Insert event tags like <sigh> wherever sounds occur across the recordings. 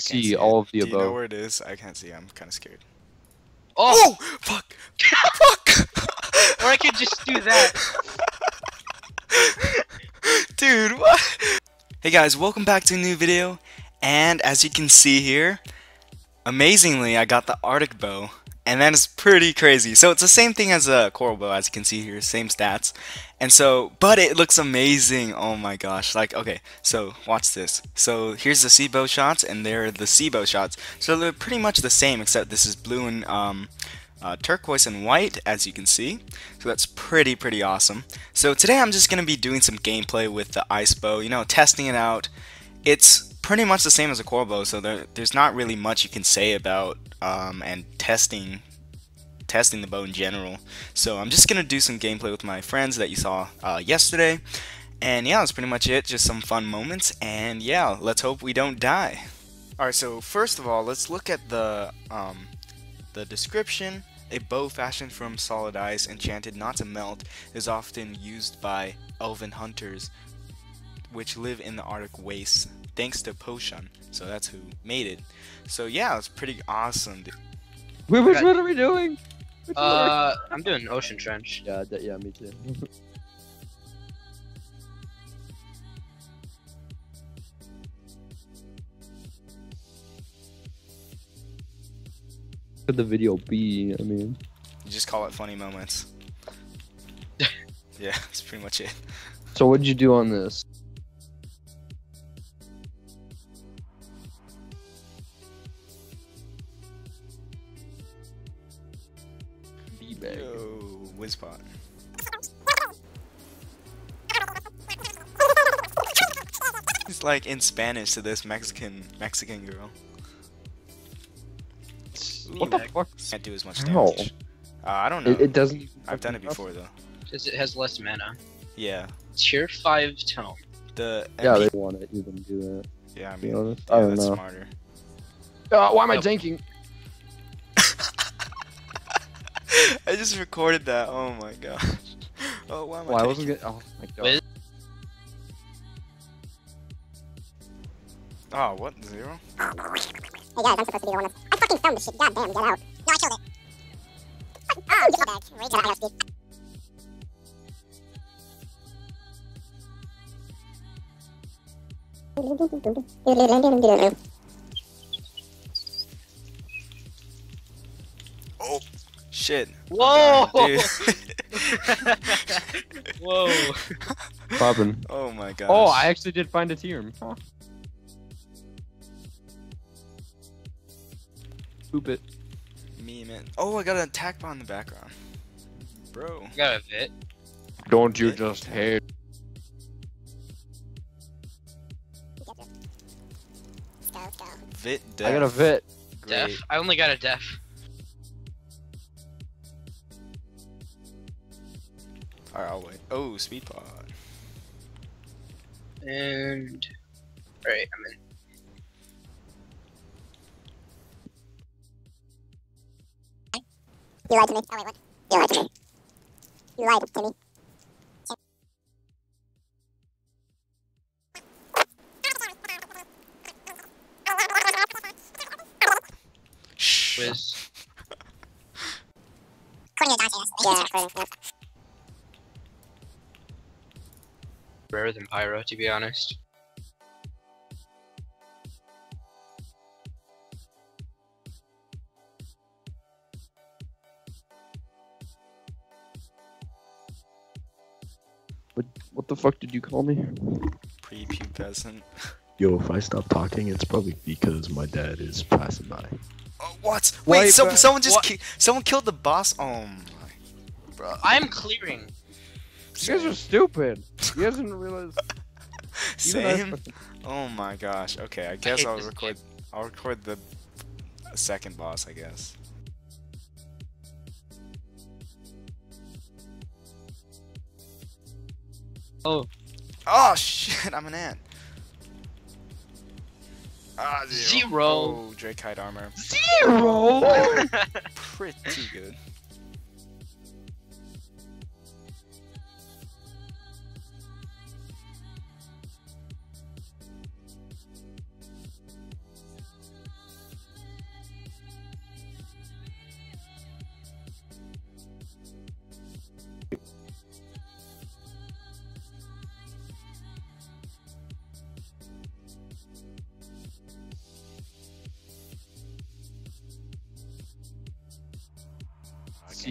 see it. all of the Do you know where it is? I can't see. I'm kind of scared. Oh, Oh, fuck! fuck! <laughs> or I could just do that. <laughs> Dude, what? Hey guys, welcome back to a new video. And as you can see here, amazingly, I got the Arctic bow. And that is pretty crazy. So it's the same thing as a coral bow, as you can see here, same stats. And so, but it looks amazing. Oh my gosh. Like, okay, so watch this. So here's the sea bow shots, and there are the sea bow shots. So they're pretty much the same, except this is blue and um, uh, turquoise and white, as you can see. So that's pretty, pretty awesome. So today I'm just going to be doing some gameplay with the ice bow, you know, testing it out. It's pretty much the same as a coral bow, so there, there's not really much you can say about um, and testing testing the bow in general. So I'm just to do some gameplay with my friends that you saw uh, yesterday. And yeah, that's pretty much it. Just some fun moments. And yeah, let's hope we don't die. Alright, so first of all, let's look at the um, the description. A bow fashioned from solid ice, enchanted not to melt, is often used by elven hunters, which live in the Arctic wastes, thanks to Potion. So that's who made it. So yeah, it's pretty awesome. dude. Wait, which Okay. one are we doing? Which one Uh, <laughs> I'm doing Ocean Trench. yeah, that, yeah, me too. <laughs> Could the video be? I mean, You just call it funny moments. <laughs> yeah, that's pretty much it. so what'd you do on this? B-bag. Yo, Wizpot. It's like in Spanish to this Mexican Mexican girl. What the B-bag. fuck? Can't do as much How? damage. Uh, I don't know. It, it doesn't. I've done it before though. Because it has less mana. Yeah. Tier 5 tome. The Yeah, they want to even do that. yeah. I To be mean, honest, yeah, I don't that's know. smarter. Uh, why am I Oh. tanking? <laughs> I just recorded that. Oh my gosh. <laughs> Oh, why am I? Why I wasn't getting? Oh my god. Wiz- Oh, what zero? Hey guys, I'm supposed to be the one that's. I fucking filmed this shit. God damn, get out. No, I killed it. Oh, get back. Wait, get out, Steve. Oh, shit. Whoa! Dude. <laughs> Whoa! Poppin'. oh my god. Oh, I actually did find a tear. Huh. Poop it. Me man. Oh, I got an attack pot in the background. Bro. Got a bit. Don't you Yeah. just hate? Let's go, let's go. Vit I got a vit. Def. I only got a def. Alright, I'll wait. Oh, speed pot. And. Alright, I'm in. You lied to me. Oh, wait, what? You lied to me. You lied to me. Shh. Wiz. According to Dante, that's Yeah, Rarer than Pyro, to be honest. What, what the fuck did you call me? Prepubescent. <laughs> Yo, if I stop talking, it's probably because my dad is passing by. Oh, what? Wait, Wait, so, someone just what? ki- someone killed the boss. Oh my. Bro. I'm clearing. You guys are stupid. You guys didn't realize. <laughs> Same. Oh my gosh. Okay, I guess hate I'll this record. I'll record the second boss. I guess. Oh. Oh shit! I'm an ant. Ah, zero. Zero. Oh, Drakite armor. Zero. <laughs> Pretty good.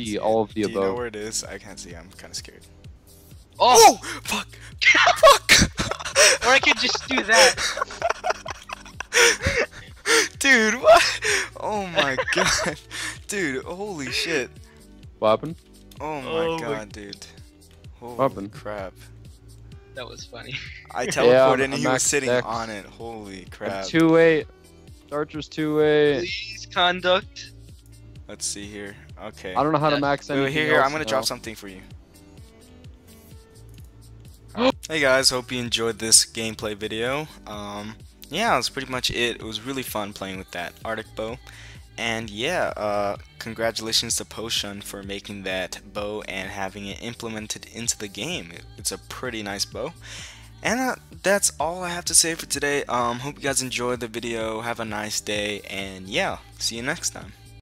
See it. all of the Do you know where it is? I can't see. I'm kind of scared. Oh, Oh, fuck! fuck! or I could just do that. <laughs> Dude, what? Oh my <laughs> god. Dude, holy shit. What happened? Oh my Oh my- god, dude. Holy happened? crap. That was funny. I <laughs> Yeah, teleported I'm- and I'm he was sitting dex. on it. Holy crap. Two way. Archer's two way. Please conduct. Let's see here. Okay. I don't know how to Yeah. max Wait, anything here, here, else I'm gonna drop something for you. <gasps> hey guys, hope you enjoyed this gameplay video. Um, yeah, that's pretty much it. It was really fun playing with that Arctic bow. And yeah, uh, congratulations to Potion for making that bow and having it implemented into the game. It- It's a pretty nice bow. And uh, that's all I have to say for today. Um, hope you guys enjoyed the video. Have a nice day, and yeah, see you next time.